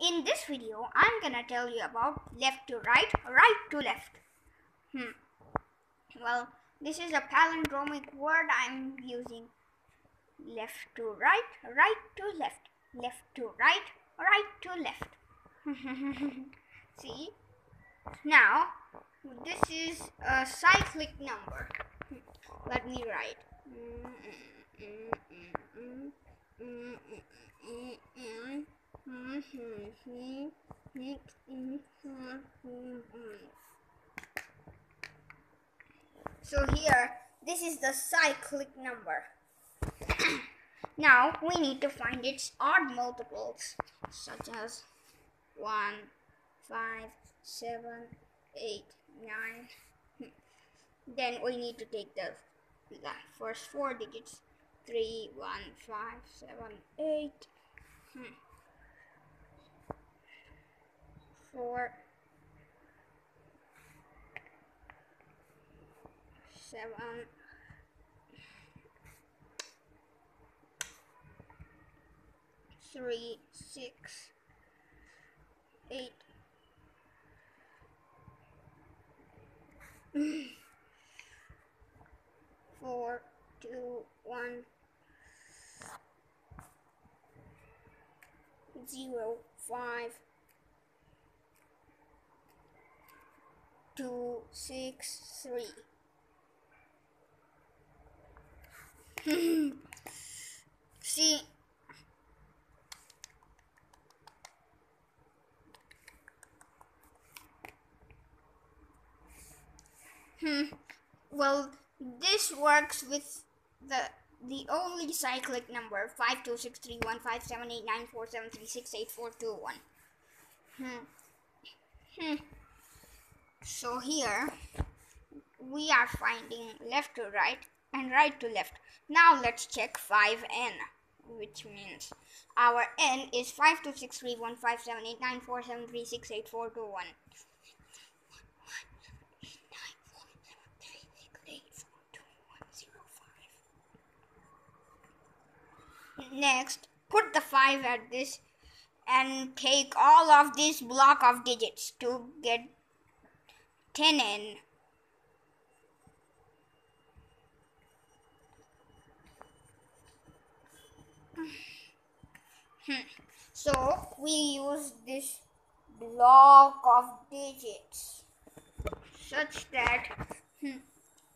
in this video, I'm gonna tell you about left to right, right to left. Hmm. Well, this is a palindromic word I'm using. Left to right, right to left, left to right, right to left. See? Now, this is a cyclic number. Let me write. So here, this is the cyclic number. now we need to find its odd multiples, such as 1, 5, 7, 8, 9. Then we need to take the, the first four digits 3, 1, 5, 7, 8. Hmm. 4, 7, three, six, eight. Four, two, one, zero, five, two, six, three. See, Hmm. Well, this works with the the only cyclic number five two six three one five seven eight nine four seven three six eight four two one. Hmm. Hmm. So here we are finding left to right and right to left. Now let's check 5n, which means our n is 52631578947368421. Next, put the 5 at this and take all of this block of digits to get 10n. so we use this block of digits such that hmm,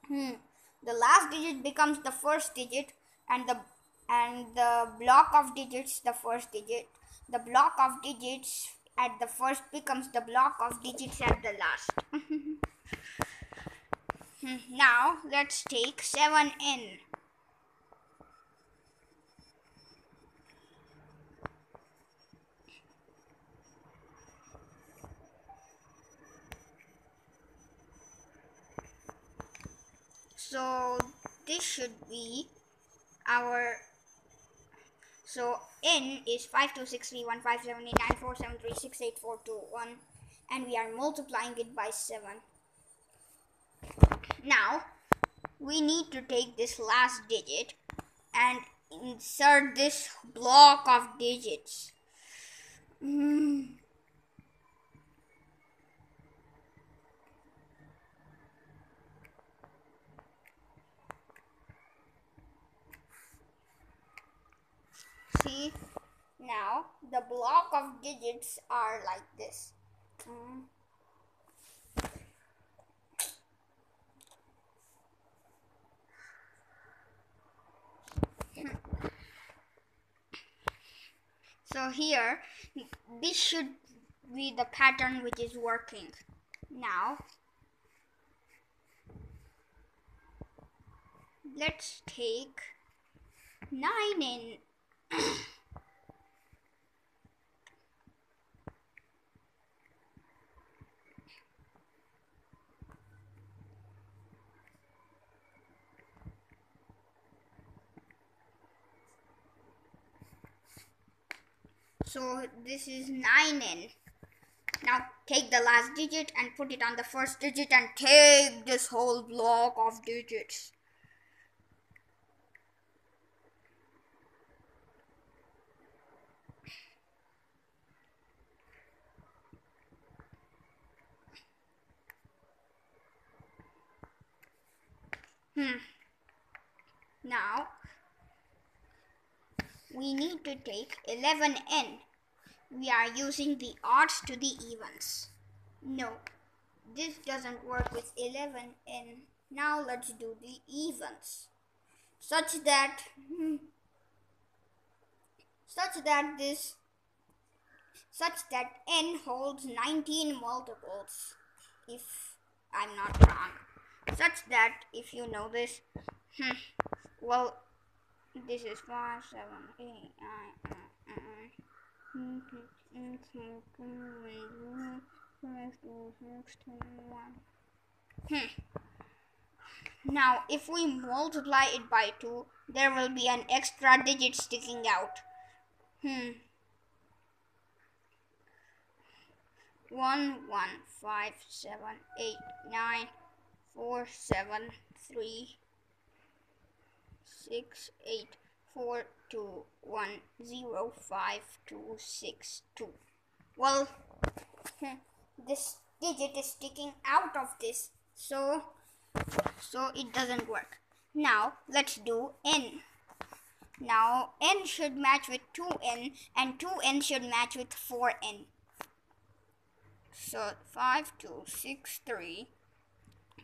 hmm, the last digit becomes the first digit and the and the block of digits the first digit the block of digits at the first becomes the block of digits at the last. Now let's take 7n so this should be our so n is 52631578947368421 and we are multiplying it by 7 now we need to take this last digit and insert this block of digits mm. Now the block of digits are like this. Mm. so here this should be the pattern which is working. Now let's take 9 in so this is 9 in. Now take the last digit and put it on the first digit and take this whole block of digits. Hmm. We need to take 11n. We are using the odds to the evens. No, this doesn't work with 11n. Now let's do the evens. Such that, hmm, such that this, such that n holds 19 multiples. If I'm not wrong. Such that if you know this, hmm, well, this is 5, 7, 8, 9, Hmm. Now, if we multiply it by 2, there will be an extra digit sticking out. Hmm. 1, 1, 5, 7, 8, 9, 4, 7, 3, 6, 8, 4, 2, 1, 0, 5, 2, 6, 2. Well, hmm, this digit is sticking out of this, so, so it doesn't work. Now, let's do n. Now, n should match with 2n and 2n should match with 4n. So, 5, 2, 6, 3,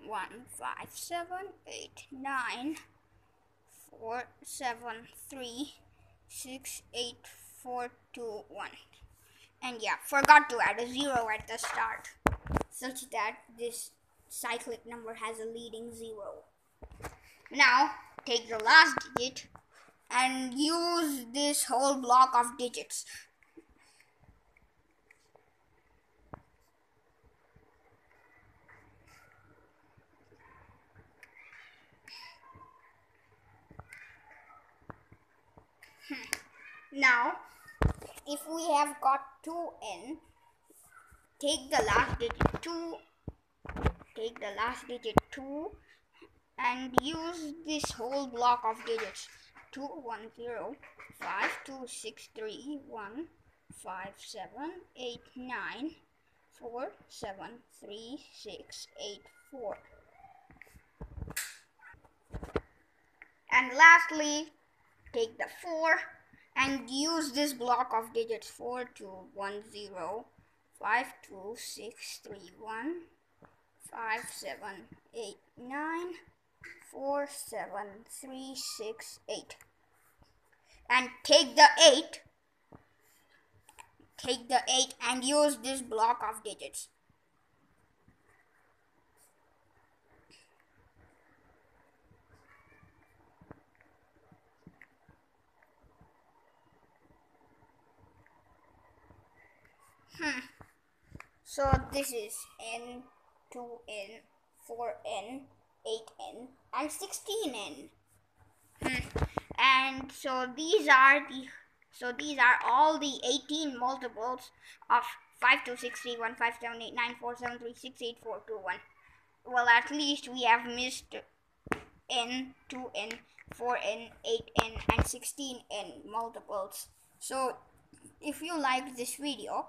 1, 5, 7, 8, 9, 4, 7, 3, 6, 8, 4, 2, 1. And yeah, forgot to add a 0 at the start, such that this cyclic number has a leading 0. Now, take the last digit and use this whole block of digits. Now, if we have got 2n, take the last digit 2, take the last digit 2 and use this whole block of digits 2, 1, 0, 5, 2, 6, 3, 1, 5, 7, 8, 9, 4, 7, 3, 6, 8, 4. And lastly, take the 4 and use this block of digits 4 2 1 0 5 2 6 3 1 5 7 8 9 4 7 3 6 8 and take the 8 take the 8 and use this block of digits Hmm. So this is n, 2n, 4n, 8n, and 16n. Hmm. And so these are the so these are all the 18 multiples of 5, 2, 6, 3, 1, 5, 7, 8, 9, 4, 7, 3, 6, 8, 4, 2, 1. Well, at least we have missed n, 2n, 4n, 8n, and 16n multiples. So, if you liked this video,